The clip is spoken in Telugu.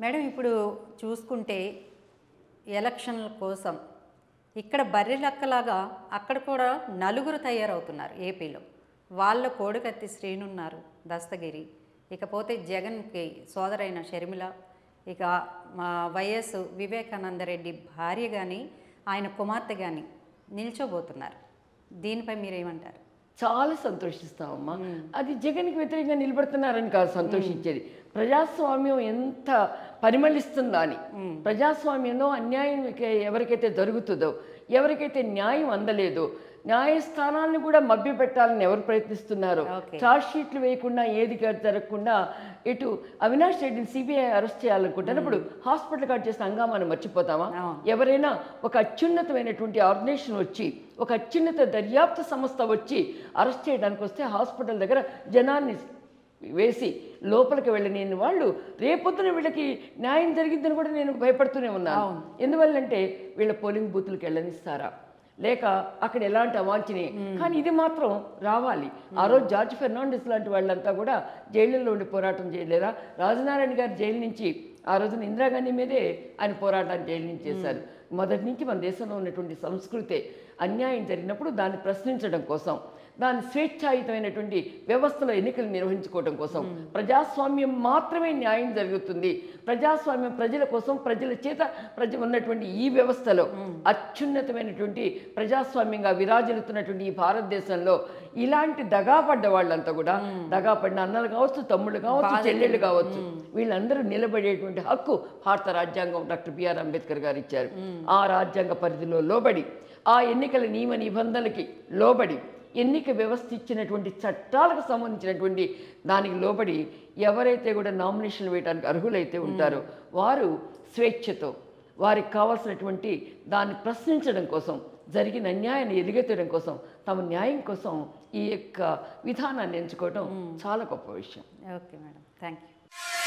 మేడం ఇప్పుడు చూసుకుంటే ఎలక్షన్ల కోసం ఇక్కడ బర్రె లెక్కలాగా అక్కడ కూడా నలుగురు తయారవుతున్నారు ఏపీలో. వాళ్ళ కోడికత్తి శ్రీనున్నారు దస్తగిరి. ఇకపోతే జగన్కి సోదరైన షర్మిల ఇక మా వైఎస్ వివేకానందరెడ్డి భార్య కానీ ఆయన కుమార్తె కానీ నిల్చోబోతున్నారు. దీనిపై మీరేమంటారు? చాలా సంతోషిస్తామమ్మా అది జగన్కి వ్యతిరేకంగా నిలబడుతున్నారని కాదు సంతోషించేది. ప్రజాస్వామ్యం ఎంత పరిమళిస్తుందా అని. ప్రజాస్వామ్యంలో అన్యాయం ఎవరికైతే జరుగుతుందో ఎవరికైతే న్యాయం అందలేదో న్యాయస్థానాన్ని కూడా మభ్యపెట్టాలని ఎవరు ప్రయత్నిస్తున్నారో. చార్జ్ షీట్లు వేయకుండా ఏది జరగకుండా ఇటు అవినాష్ రెడ్డిని సిబిఐ అరెస్ట్ చేయాలనుకుంటున్నప్పుడు హాస్పిటల్ కార్డ్ చేసిన హంగామాను మర్చిపోతామా. ఎవరైనా ఒక అత్యున్నతమైనటువంటి ఆర్గనైజేషన్ వచ్చి ఒక అత్యున్నత దర్యాప్తు సంస్థ వచ్చి అరెస్ట్ చేయడానికి వస్తే హాస్పిటల్ దగ్గర జనాన్ని వేసి లోపలికి వెళ్ళలేని వాళ్ళు రేపొద్దున వీళ్ళకి న్యాయం జరిగిద్దని కూడా నేను భయపడుతూనే ఉన్నాను. ఎందువల్లంటే వీళ్ళ పోలింగ్ బూతులకు వెళ్ళనిస్తారా? లేక అక్కడ ఎలాంటి అవాంఛని కానీ ఇది మాత్రం రావాలి. ఆ రోజు జార్జ్ ఫెర్నాండిస్ లాంటి వాళ్ళంతా కూడా జైళ్ళల్లో ఉండి పోరాటం చేయలేరా రాజనారాయణ గారు జైలు నుంచి ఆ రోజున ఇందిరాగాంధీ మీదే ఆయన పోరాటాన్ని జైలు నుంచి చేశారు మొదటి నుంచి మన దేశంలో ఉన్నటువంటి సంస్కృతే అన్యాయం జరిగినప్పుడు దాన్ని ప్రశ్నించడం కోసం దాని స్వేచ్ఛాయుతమైనటువంటి వ్యవస్థలో ఎన్నికలు నిర్వహించుకోవడం కోసం ప్రజాస్వామ్యం మాత్రమే న్యాయం జరుగుతుంది. ప్రజాస్వామ్యం ప్రజల కోసం ప్రజల చేత ప్రజ ఉన్నటువంటి ఈ వ్యవస్థలో అత్యున్నతమైనటువంటి ప్రజాస్వామ్యంగా విరాజిల్లుతున్నటువంటి ఈ భారతదేశంలో ఇలాంటి దగాపడ్డ వాళ్ళంతా కూడా దగాపడిన అన్నలు కావచ్చు తమ్ముళ్ళు కావచ్చు చెల్లెళ్ళు కావచ్చు వీళ్ళందరూ నిలబడేటువంటి హక్కు భారత రాజ్యాంగం డాక్టర్ బిఆర్ అంబేద్కర్ గారు ఇచ్చారు. ఆ రాజ్యాంగ పరిధిలో లోబడి ఆ ఎన్నికల నియమ నిబంధనలకి లోబడి ఎన్నిక వ్యవస్థ ఇచ్చినటువంటి చట్టాలకు సంబంధించినటువంటి దానికి లోబడి ఎవరైతే కూడా నామినేషన్లు వేయడానికి అర్హులైతే ఉంటారో వారు స్వేచ్ఛతో వారికి కావాల్సినటువంటి దాన్ని ప్రశ్నించడం కోసం జరిగిన అన్యాయాన్ని ఎలుగెత్తడం కోసం తమ న్యాయం కోసం ఈ యొక్క విధానాన్ని ఎంచుకోవడం చాలా గొప్ప విషయం. Okay madam. Thank you